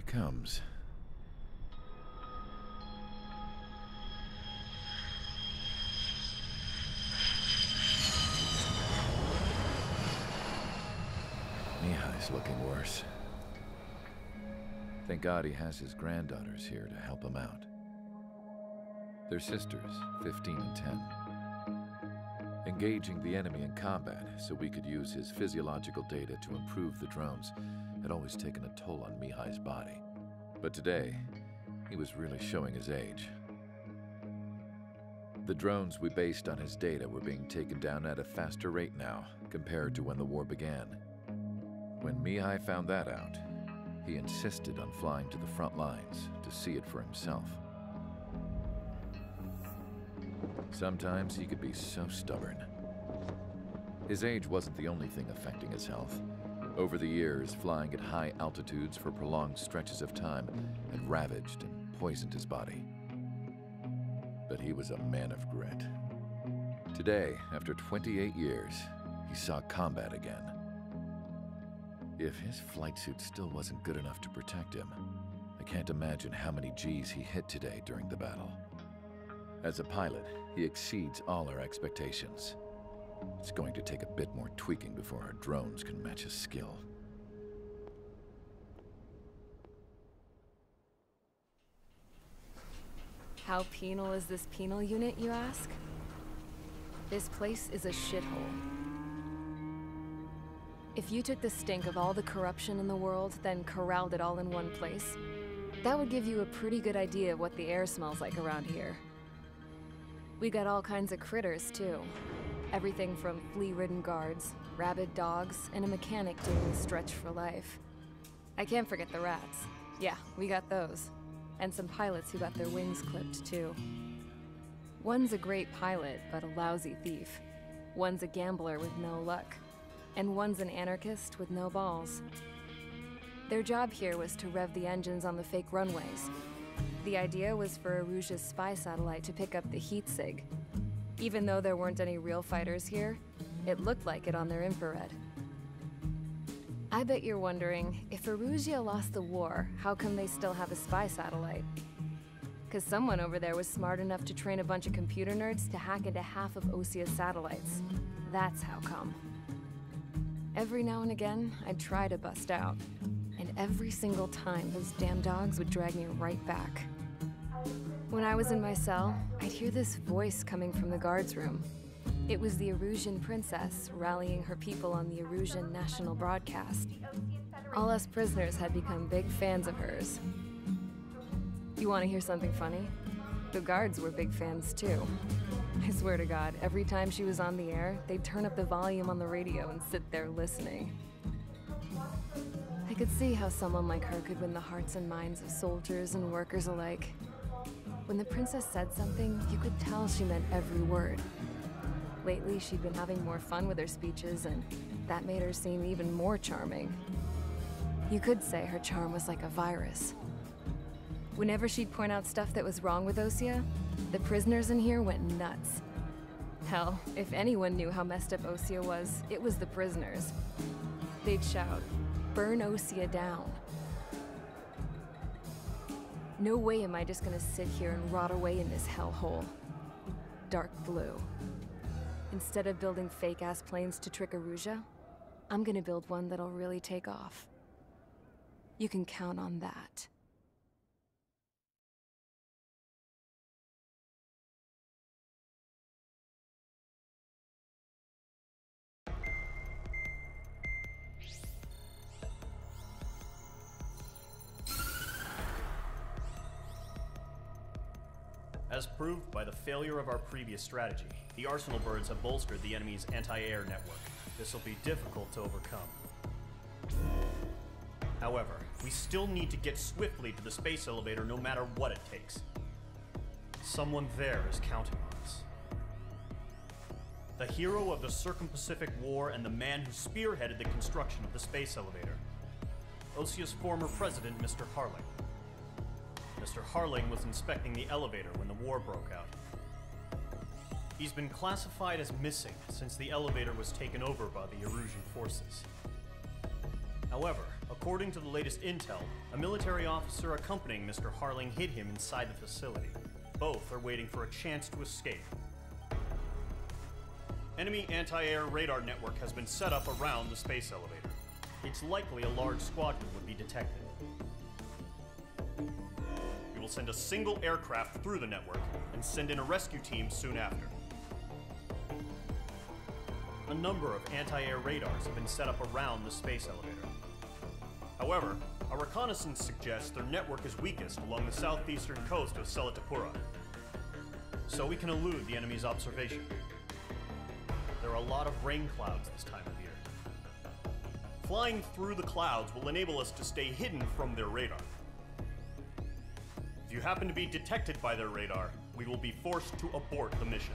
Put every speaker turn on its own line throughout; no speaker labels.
he comes. Mihai's looking worse. Thank God he has his granddaughters here to help him out. They're sisters, 15 and 10. Engaging the enemy in combat so we could use his physiological data to improve the drones had always taken a toll on Mihai's body. But today, he was really showing his age. The drones we based on his data were being taken down at a faster rate now compared to when the war began. When Mihai found that out, he insisted on flying to the front lines to see it for himself. Sometimes he could be so stubborn. His age wasn't the only thing affecting his health. Over the years, flying at high altitudes for prolonged stretches of time had ravaged and poisoned his body. But he was a man of grit. Today, after 28 years, he saw combat again. If his flight suit still wasn't good enough to protect him, I can't imagine how many G's he hit today during the battle. As a pilot, he exceeds all our expectations. It's going to take a bit more tweaking before our drones can match his skill.
How penal is this penal unit, you ask? This place is a shithole. If you took the stink of all the corruption in the world, then corralled it all in one place, that would give you a pretty good idea of what the air smells like around here. We got all kinds of critters, too. Everything from flea-ridden guards, rabid dogs, and a mechanic doing the stretch for life. I can't forget the rats. Yeah, we got those. And some pilots who got their wings clipped, too. One's a great pilot, but a lousy thief. One's a gambler with no luck. And one's an anarchist with no balls. Their job here was to rev the engines on the fake runways. The idea was for Erusea's spy satellite to pick up the heat sig. Even though there weren't any real fighters here, it looked like it on their infrared. I bet you're wondering, if Erusea lost the war, how come they still have a spy satellite? Because someone over there was smart enough to train a bunch of computer nerds to hack into half of Osea's satellites. That's how come. Every now and again, I'd try to bust out. And every single time, those damn dogs would drag me right back. When I was in my cell, I'd hear this voice coming from the guards room. It was the Erusian princess rallying her people on the Erusian national broadcast. All us prisoners had become big fans of hers. You want to hear something funny? The guards were big fans too. I swear to God, every time she was on the air, they'd turn up the volume on the radio and sit there listening. I could see how someone like her could win the hearts and minds of soldiers and workers alike. When the princess said something, you could tell she meant every word. Lately, she'd been having more fun with her speeches, and that made her seem even more charming. You could say her charm was like a virus. Whenever she'd point out stuff that was wrong with Osea, the prisoners in here went nuts. Hell, if anyone knew how messed up Osea was, it was the prisoners. They'd shout, burn Osea down. No way am I just gonna sit here and rot away in this hellhole. Dark blue. Instead of building fake-ass planes to trick Erusea, I'm gonna build one that'll really take off. You can count on that.
As proved by the failure of our previous strategy, the Arsenal birds have bolstered the enemy's anti-air network. This will be difficult to overcome. However, we still need to get swiftly to the space elevator no matter what it takes. Someone there is counting on us. The hero of the Circum-Pacific War and the man who spearheaded the construction of the space elevator. Osea's former president, Mr. Harling. Mr. Harling was inspecting the elevator when the war broke out. He's been classified as missing since the elevator was taken over by the Erusian forces. However, According to the latest intel, a military officer accompanying Mr. Harling hid him inside the facility. Both are waiting for a chance to escape. Enemy anti-air radar network has been set up around the space elevator. It's likely a large squadron would be detected. Send a single aircraft through the network and send in a rescue team soon after. A number of anti-air radars have been set up around the space elevator. However, our reconnaissance suggests their network is weakest along the southeastern coast of Selatapura, so we can elude the enemy's observation. There are a lot of rain clouds this time of year. Flying through the clouds will enable us to stay hidden from their radar. If you happen to be detected by their radar, we will be forced to abort the mission.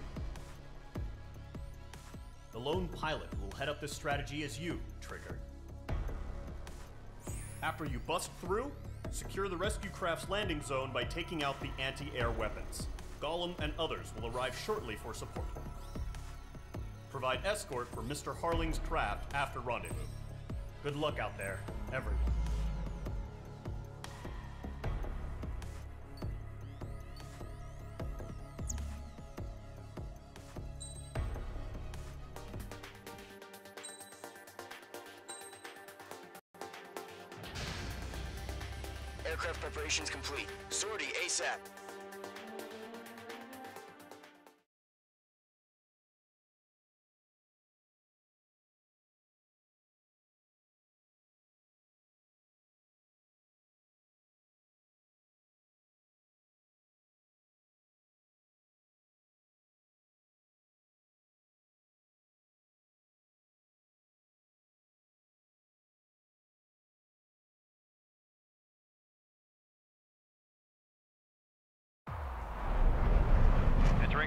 The lone pilot who will head up this strategy is you, Trigger. After you bust through, secure the rescue craft's landing zone by taking out the anti-air weapons. Golem and others will arrive shortly for support. Provide escort for Mr. Harling's craft after rendezvous. Good luck out there, everyone.
Aircraft complete. Sortie ASAP.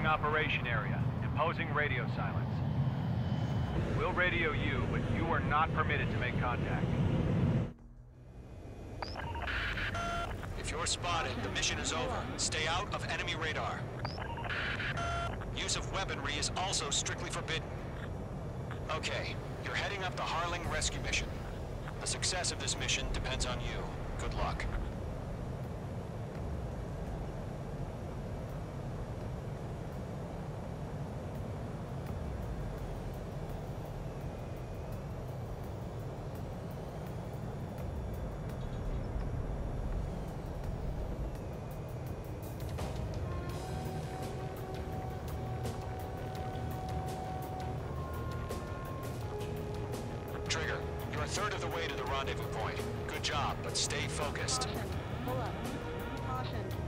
Operation area. Imposing radio silence. We'll radio you, but you are not permitted to make contact.
If you're spotted, the mission is over. Stay out of enemy radar. Use of weaponry is also strictly forbidden. Okay, you're heading up the Harling rescue mission. The success of this mission depends on you. Good luck. Stay focused.
Caution. Caution.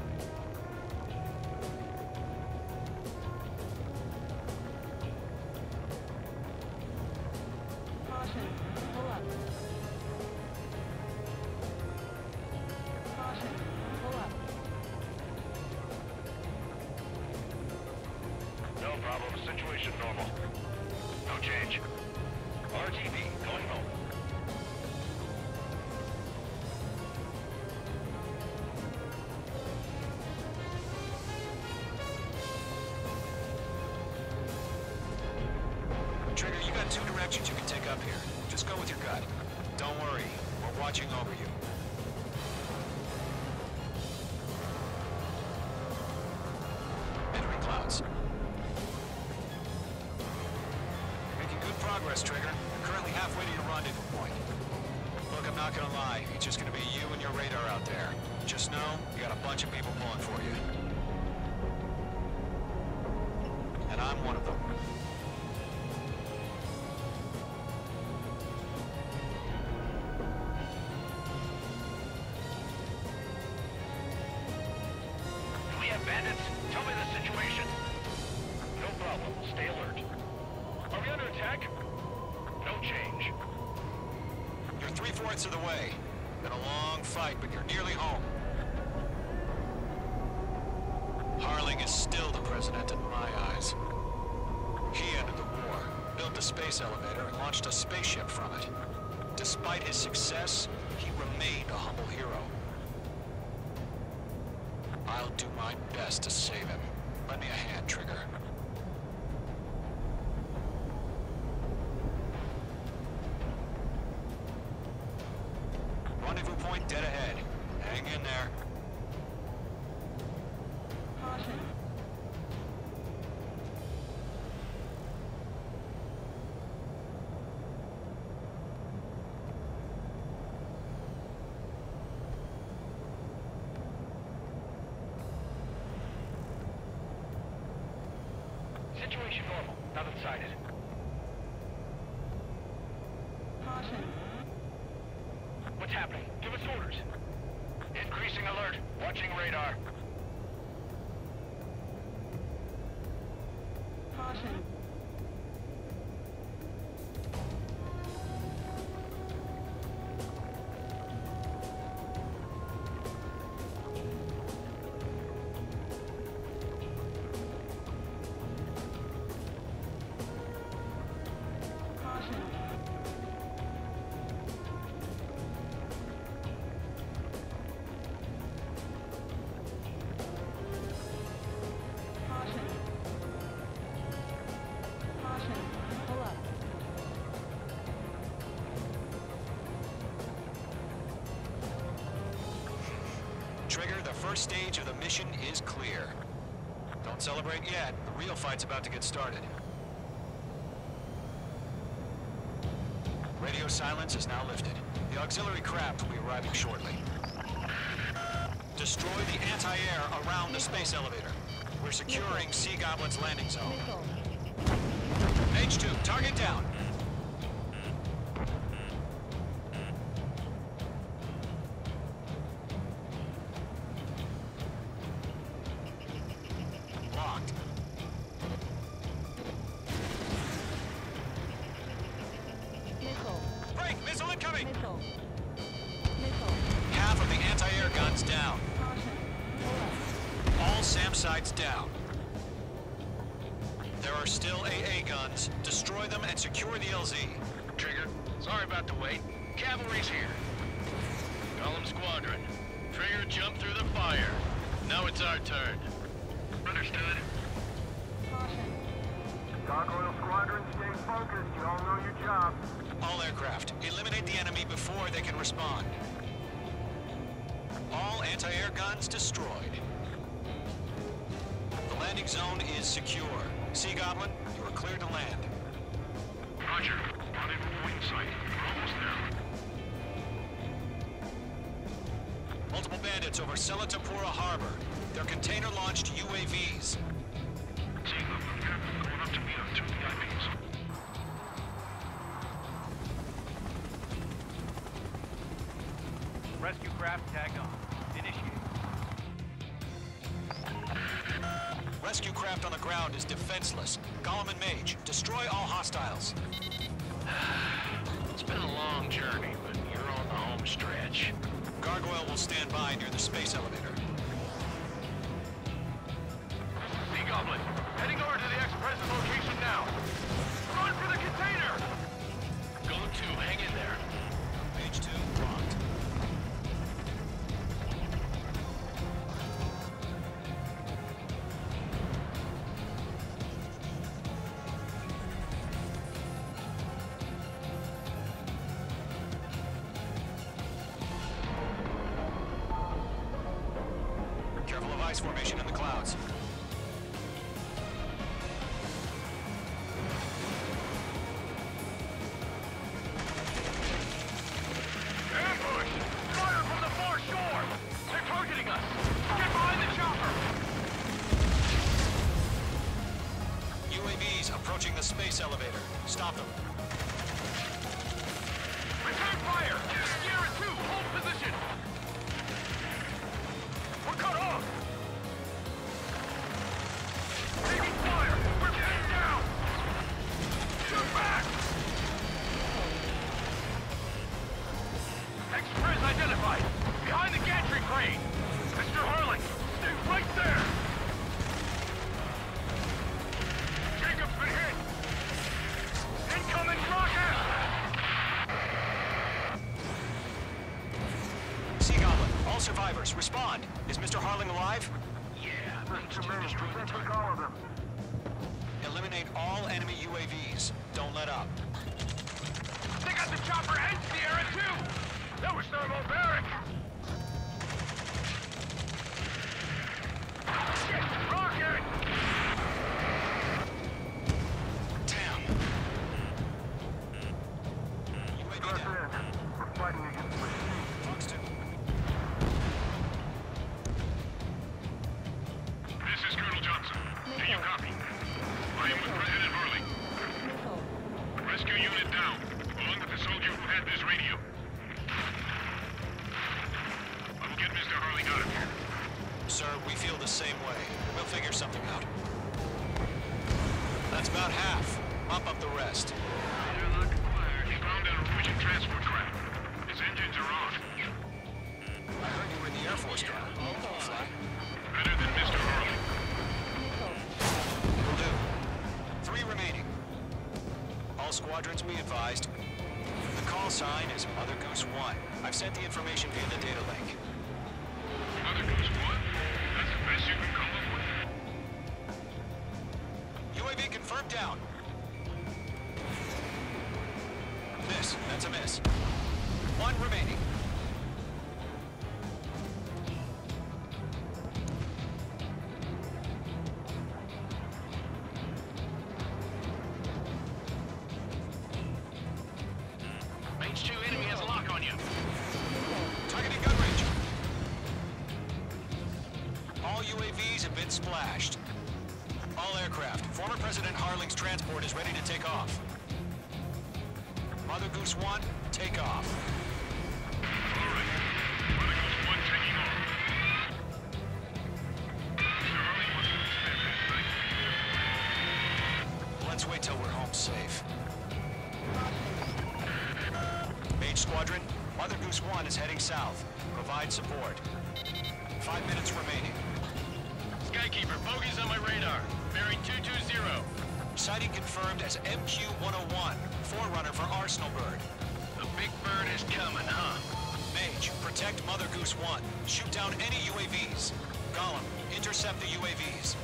Watching over you. Entering clouds. Making good progress, Trigger. You're currently halfway to your rendezvous point. Look, I'm not gonna lie. It's just gonna be you and your radar out there. Just know, you got a bunch of people pulling for you. And I'm one of them. You're three-fourths of the way. Been a long fight, but you're nearly home. Harling is still the president in my eyes. He ended the war, built the space elevator, and launched a spaceship from it. Despite his success, he remained a humble hero. I'll do my best to save him. Lend me a hand, Trigger.
Situation normal. Nothing sighted.
First stage of the mission is clear. Don't celebrate yet. The real fight's about to get started. Radio silence is now lifted. The auxiliary craft will be arriving shortly. Destroy the anti-air around the space elevator. We're securing Sea Goblin's landing zone.
Missile.
H2, target down. Down. There are still AA guns. Destroy them and secure the LZ.
Trigger, sorry about the wait. Cavalry's here. Column Squadron. Trigger jump through the fire. Now it's our turn. Understood.
Caution.
Gargoyle Squadron, stay focused. You all know your job.
All aircraft, eliminate the enemy before they can respond. All anti-air guns destroyed. The landing zone is secure. Sea Goblin, you are clear to land.
Roger. Rendezvous point in sight. Almost there.
Multiple bandits over Selatapura Harbor. They're container-launched UAVs. And Mage, destroy all hostiles.
It's been a long journey, but you're on the home stretch.
Gargoyle will stand by near the space elevator.
Sea Goblin, heading over to the ex-president location now.
Survivors, respond. Is Mr. Harling alive?
Yeah,
Just a minute. We took all of them.
Eliminate all enemy UAVs. Don't let up.
They got the chopper and Sierra too! That was thermobaric!
arrest. All squadrons be advised. The call sign is Mother Goose 1. I've sent the information via the data link.
Mother Goose 1? That's the best you can come up with?
UAV confirmed down. Miss. That's a miss. One remaining.
Night
Let's wait till we're home safe. Mage Squadron, Mother Goose 1 is heading south. Provide support. Five minutes remaining.
Skykeeper, bogeys on my radar. Bearing 220.
Sighting confirmed as MQ-101, forerunner for Arsenal Bird.
The big bird is coming, huh?
Mage, protect Mother Goose 1. Shoot down any UAVs. Golem, intercept the UAVs.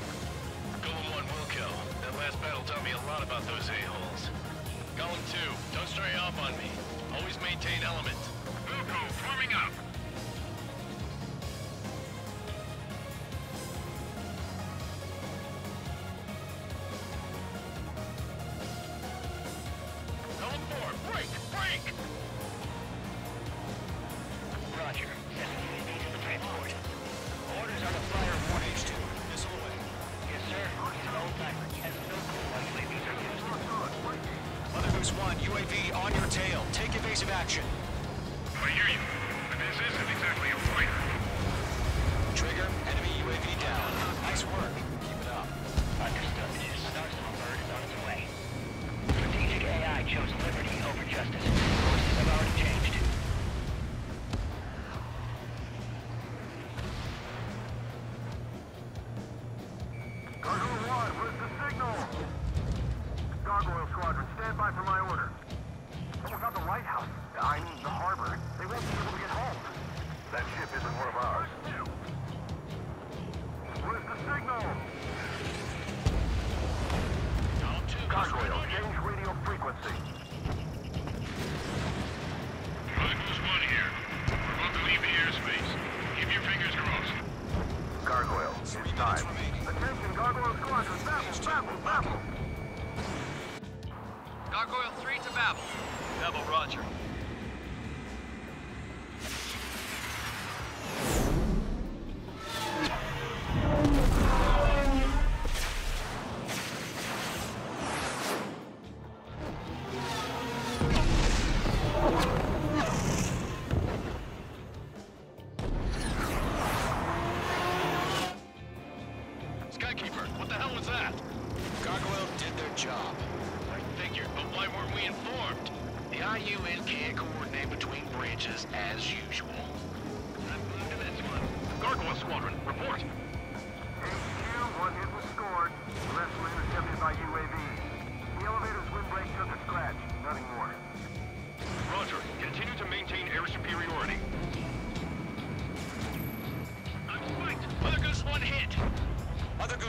About those a-holes. Golem 2, don't stray off on me. Always maintain element. Wilco, forming up.
Take evasive action.
I hear you, but this isn't exactly a fighter.
Trigger, enemy UAV down. Nice work. Keep it up.
Understood. Arsenal bird is on its way. Strategic AI chose liberty over justice. Courses have already changed.
Gargoyle 1, where's the signal? Gargoyle Squadron, stand by for my order.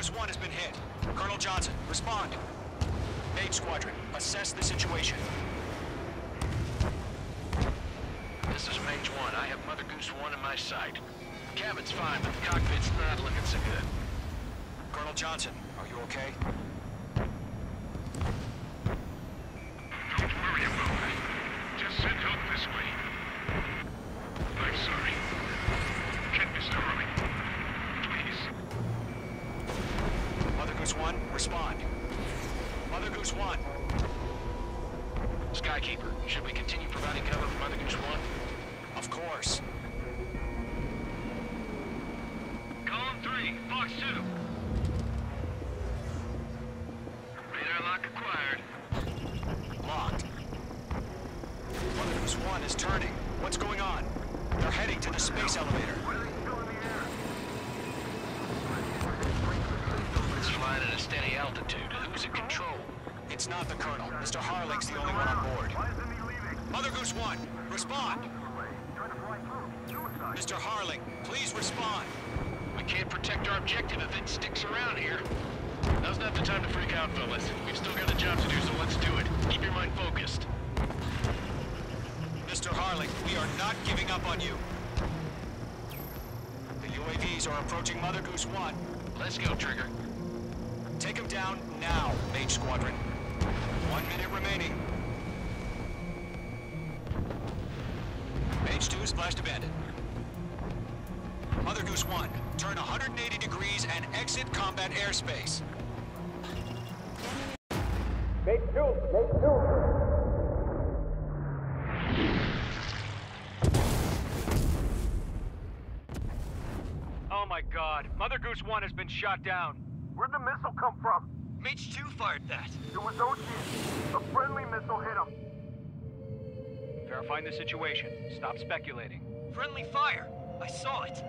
Mother 1
has been hit. Colonel Johnson, respond. Mage Squadron, assess the situation.
This is Mage 1. I have Mother Goose 1 in my sight. Cabin's fine, but the cockpit's not looking so good.
Colonel Johnson, are you okay?
Mr.
Harling,
we
are not giving up on you. The UAVs are approaching Mother Goose 1.
Let's go, Trigger.
Take them down now, Mage Squadron. One minute remaining. Mage 2 splashed abandoned. Mother Goose 1, turn 180 degrees and exit combat airspace.
Mage 2, Mage 2. God. 1 has been shot down.
Where'd the missile come from?
Mage 2 fired that.
It was Ocean. A friendly missile hit him.
Verifying the situation. Stop speculating. Friendly fire. I saw it.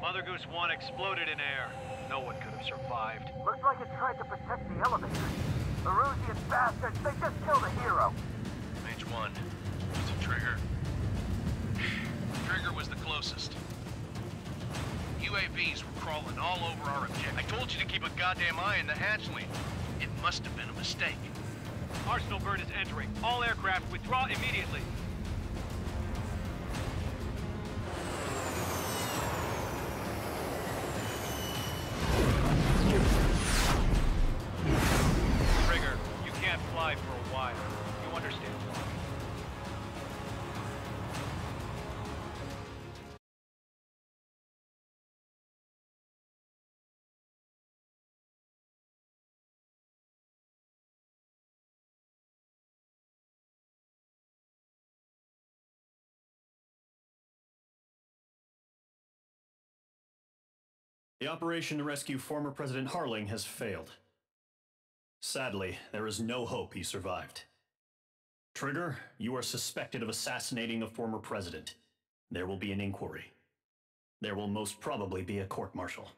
Mother Goose 1 exploded in air. No one could have survived.
Looks like it tried to protect the elevator. The Rusian bastards, they just killed a hero.
Mage 1. It's a Trigger. Trigger was the closest. UAVs were crawling all over our objective. I told you to keep a goddamn eye on the hatchling. It must have been a mistake.
Arsenal bird is entering. All aircraft withdraw immediately. Trigger, you can't fly for a while.
The operation to rescue former President Harling has failed. Sadly, there is no hope he survived. Trigger, you are suspected of assassinating a former president. There will be an inquiry. There will most probably be a court martial.